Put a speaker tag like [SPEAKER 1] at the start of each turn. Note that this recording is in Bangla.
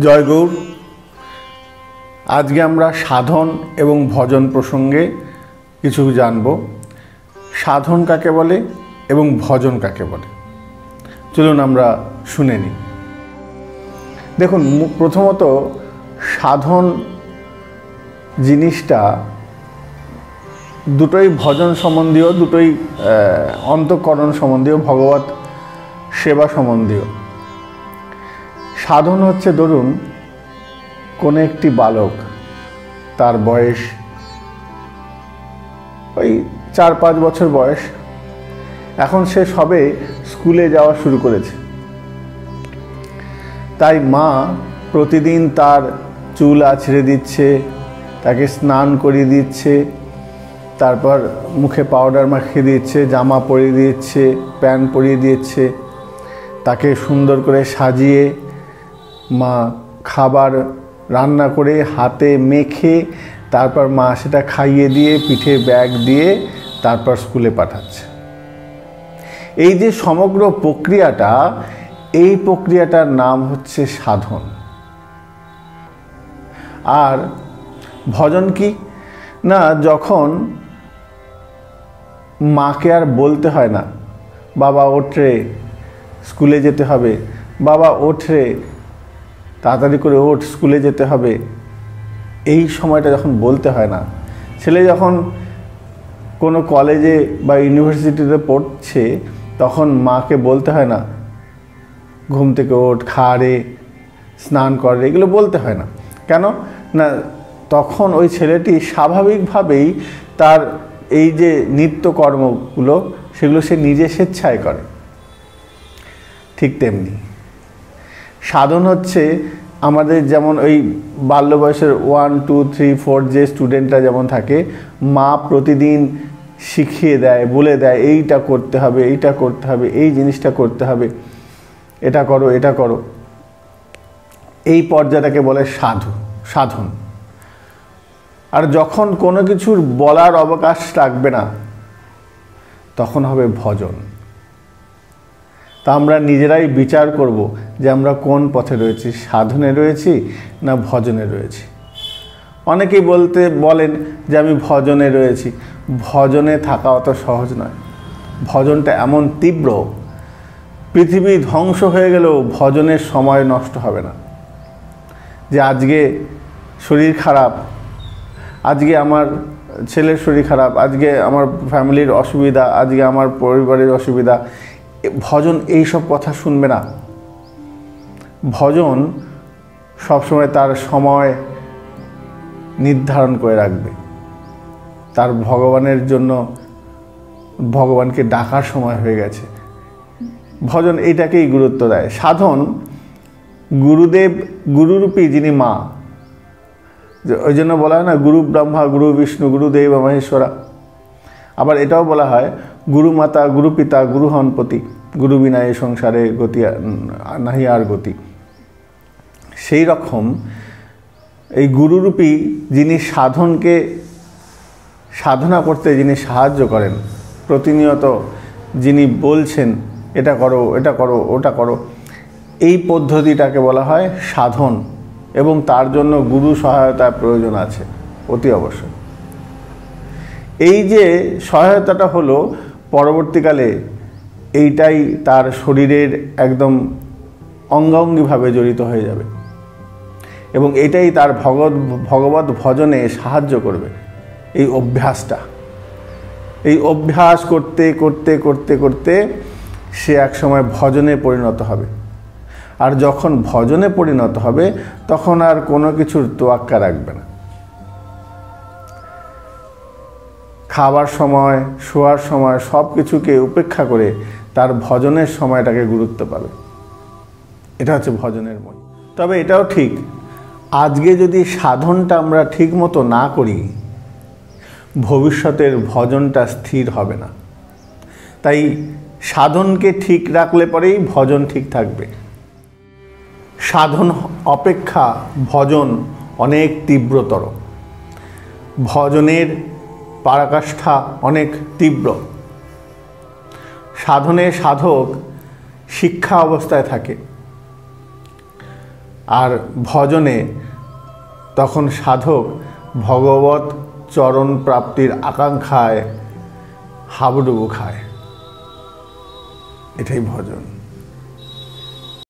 [SPEAKER 1] জয় গৌর। আজকে আমরা সাধন এবং ভজন প্রসঙ্গে কিছু জানব। সাধন কাকে বলে এবং ভজন কাকে বলে? চলুন আমরা শুনে নিই। দেখুন, প্রথমত সাধন জিনিসটা দুটোই ভজন সম্বন্ধীয়, দুটোই অন্তঃকরণ সম্বন্ধীয়, ভগবত সেবা সম্বন্ধীয়। সাধন হচ্ছে ধরুন, কোনো একটি বালক, তার বয়স ওই চার পাঁচ বছর বয়স, এখন সে সবে স্কুলে যাওয়া শুরু করেছে। তাই মা প্রতিদিন তার চুল আছড়ে দিচ্ছে তাকে স্নান করিয়ে দিচ্ছে, তারপর মুখে পাউডার মাখিয়ে দিচ্ছে, জামা পরিয়ে দিচ্ছে, প্যান্ট পরিয়ে দিচ্ছে, তাকে সুন্দর করে সাজিয়ে মা খাবার রান্না করে হাতে মেখে তারপর মা সেটা খাইয়ে দিয়ে পিঠে ব্যাগ দিয়ে তারপর স্কুলে পাঠাচ্ছে। এই যে সমগ্র প্রক্রিয়াটা, এই প্রক্রিয়াটার নাম হচ্ছে সাধন। আর ভজন কি? না, যখন মাকে আর বলতে হয় না, বাবা ওঠে, স্কুলে যেতে হবে, বাবা ওঠে, তাড়াতাড়ি করে ওঠ, স্কুলে যেতে হবে, এই সময়টা যখন বলতে হয় না, ছেলে যখন কোনো কলেজে বা ইউনিভার্সিটিতে পড়ছে, তখন মাকে বলতে হয় না, ঘুম থেকে ওঠ খা রে, স্নান কর এগুলো বলতে হয় না। কেন? না তখন ওই ছেলেটি স্বাভাবিকভাবেই তার এই যে নিত্যকর্মগুলো, সেগুলো সে নিজে স্বেচ্ছায় করে। ঠিক তেমনি। সাধন হচ্ছে আমাদের যেমন ওই বাল্য বয়সের ওয়ান টু থ্রি ফোর যে স্টুডেন্টরা যেমন থাকে, মা প্রতিদিন শিখিয়ে দেয়, বলে দেয়, এইটা করতে হবে, এইটা করতে হবে, এই জিনিসটা করতে হবে, এটা করো এটা করো। এই পর্যায়টাকে বলে সাধু, সাধন। আর যখন কোনো কিছুর বলার অবকাশ রাখবে না, তখন হবে ভজন। তা আমরা নিজেরাই বিচার করব যে আমরা কোন পথে রয়েছি, সাধনে রয়েছি না ভজনে রয়েছি। অনেকেই বলতে বলেন যে আমি ভজনে রয়েছি। ভজনে থাকা অত সহজ নয়। ভজনটা এমন তীব্র, পৃথিবী ধ্বংস হয়ে গেলেও ভজনের সময় নষ্ট হবে না। যে আজকে শরীর খারাপ আজকে আমার ছেলের শরীর খারাপ, আজকে আমার ফ্যামিলির অসুবিধা, আজকে আমার পরিবারের অসুবিধা ভজন এই সব কথা শুনবে না। ভজন সবসময় তার সময় নির্ধারণ করে রাখবে। তার ভগবানের জন্য ভগবানকে ডাকার সময় হয়ে গেছে। ভজন এইটাকেই গুরুত্ব দেয়। সাধন গুরুদেব, গুরুরূপী যিনি মা যে ওই জন্য বলা হয় না, গুরু ব্রহ্মা, গুরু বিষ্ণু গুরুদেব মহেশ্বরা। আবার এটাও বলা হয়, গুরু মাতা, গুরু পিতা, গুরু হনপতি, গুরু বিনা এই সংসারে গতি নাহি আর গতি। সেই রকম এই গুরুরূপী যিনি সাধনকে, সাধনা করতে যিনি সাহায্য করেন, প্রতিনিয়ত যিনি বলছেন, এটা করো এটা করো, ওটা করো, এই পদ্ধতিটাকে বলা হয় সাধন। এবং তার জন্য গুরু সহায়তার প্রয়োজন আছে, অতি অবশ্যই। এই যে সহায়তাটা হলো, পরবর্তীকালে এইটাই তার শরীরের একদম অঙ্গাঙ্গিভাবে জড়িত হয়ে যাবে এবং এটাই তার ভগৎ ভগবত ভজনে সাহায্য করবে এই অভ্যাসটা। এই অভ্যাস করতে করতে করতে করতে সে একসময় ভজনে পরিণত হবে। আর যখন ভজনে পরিণত হবে, তখন আর কোনো কিছুর তোয়াক্কা রাখবে না। খাবার সময়, শোয়ার সময় সব কিছুকে উপেক্ষা করে তার ভজনের সময়টাকে গুরুত্ব পাবে। এটা হচ্ছে ভজনের মই তবে এটাও ঠিক, আজকে যদি সাধনটা আমরা ঠিক মতো না করি, ভবিষ্যতের ভজনটা স্থির হবে না। তাই সাধনকে ঠিক রাখলে পরেই ভজন ঠিক থাকবে। সাধন, অপেক্ষা, ভজন অনেক তীব্রতর। ভজনের পারাকাষ্ঠা অনেক তীব্র। সাধনে সাধক শিক্ষা অবস্থায় থাকে। আর ভজনে তখন সাধক ভগবত চরণ প্রাপ্তির আকাঙ্ক্ষায় হাবুডুবু খায়। এটাই ভজন।